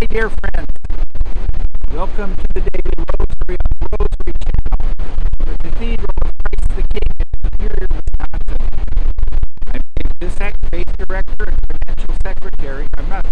My dear friends, welcome to the daily rosary on the Rosary Channel, the Cathedral of Christ the King in Superior, Wisconsin. I'm the exec, base director, and financial secretary. I'm not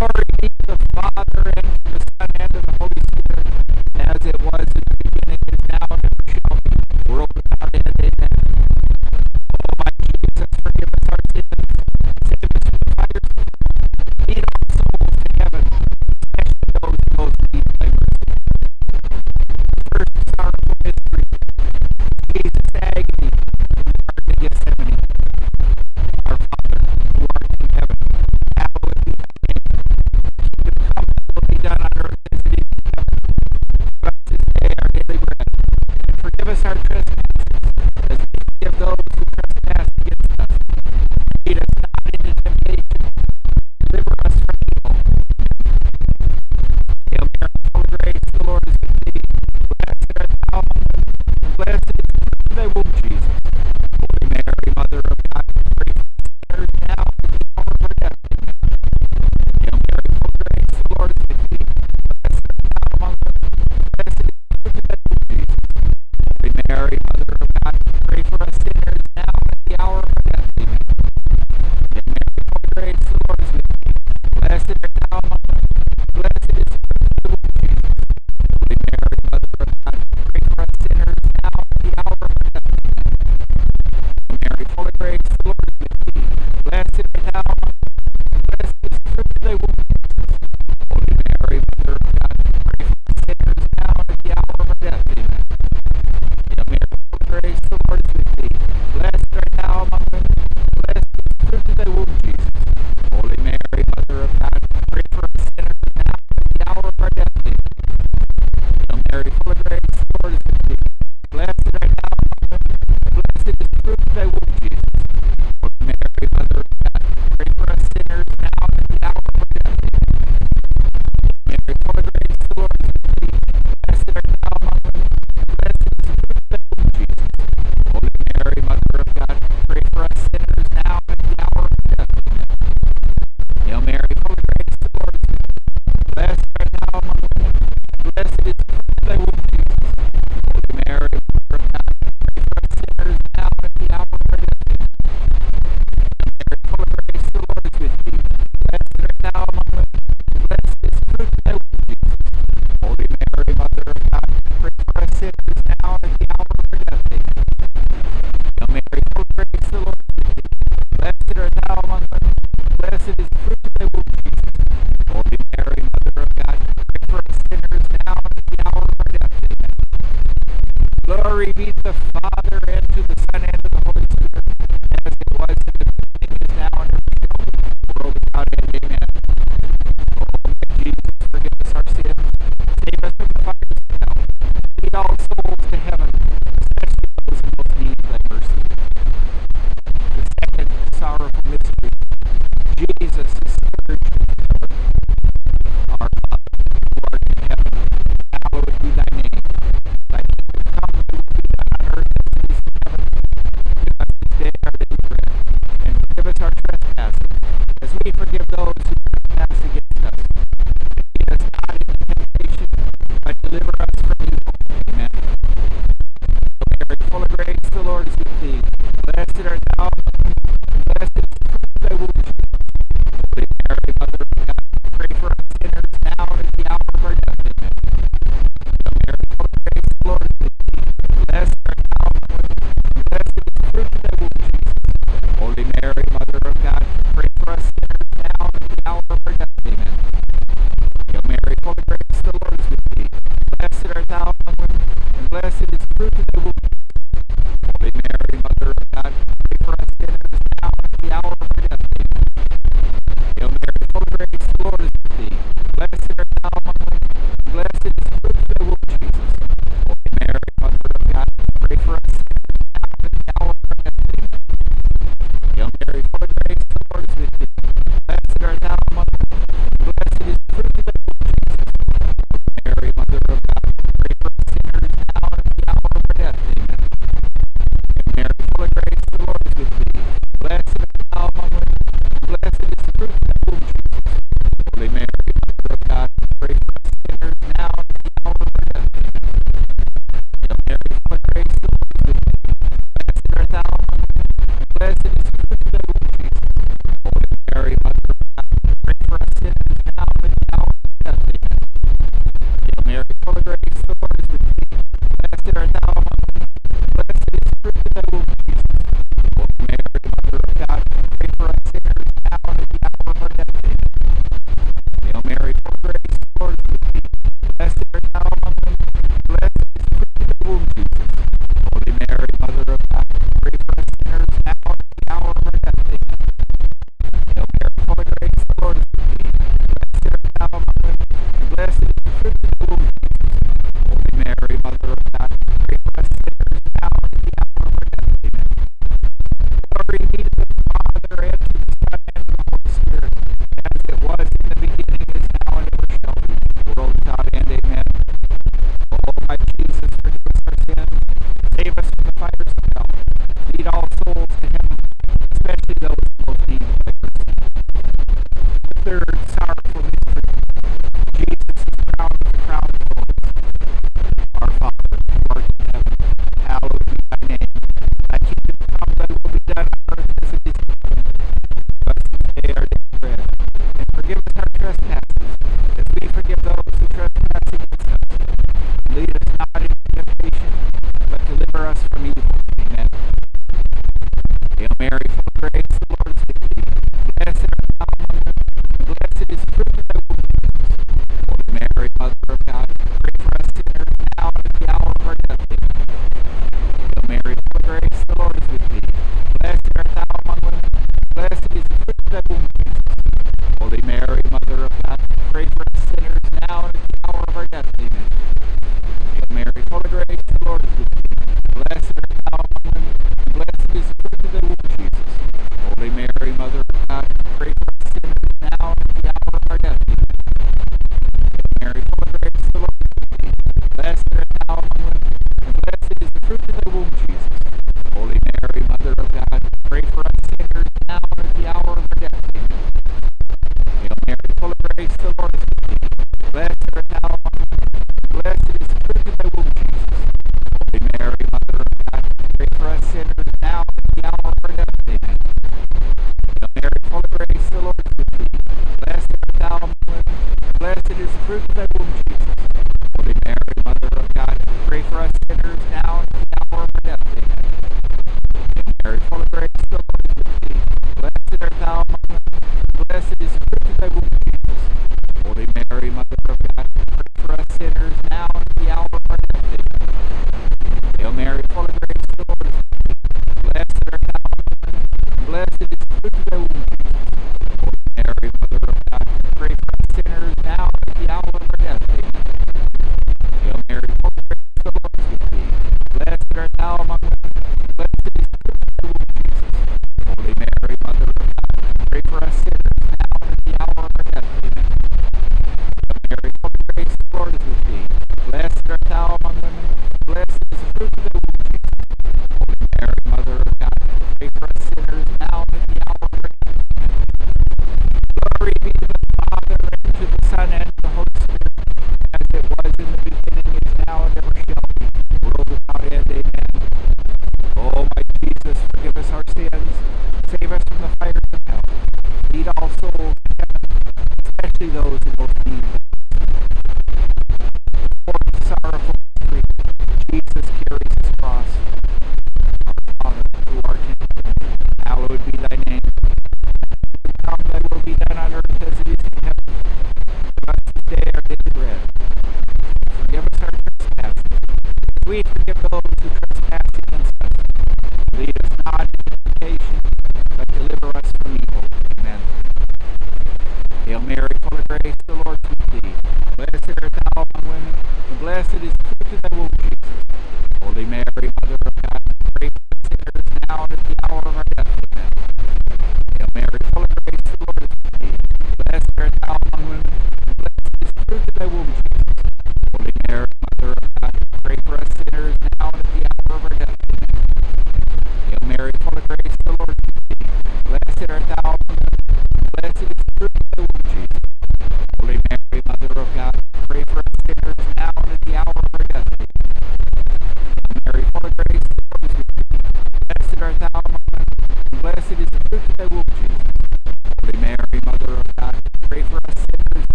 sorry. Mary, grace, those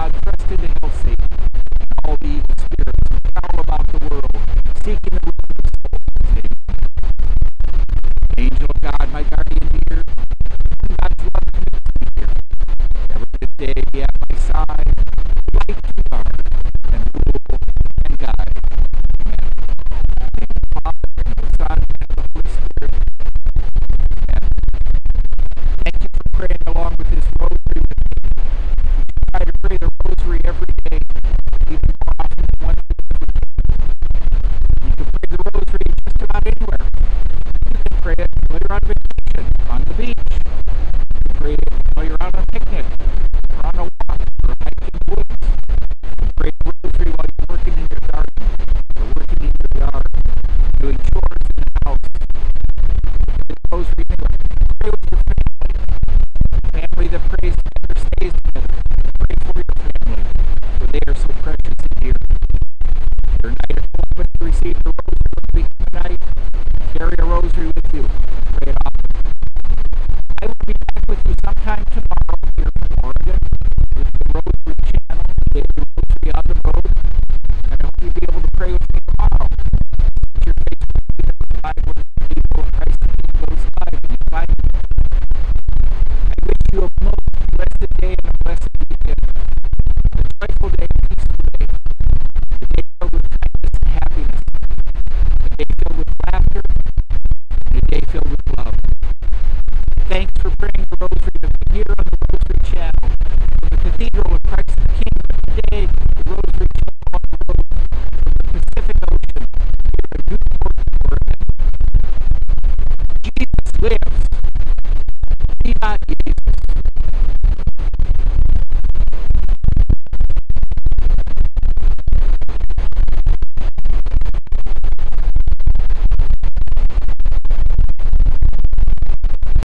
I trusted in you'll.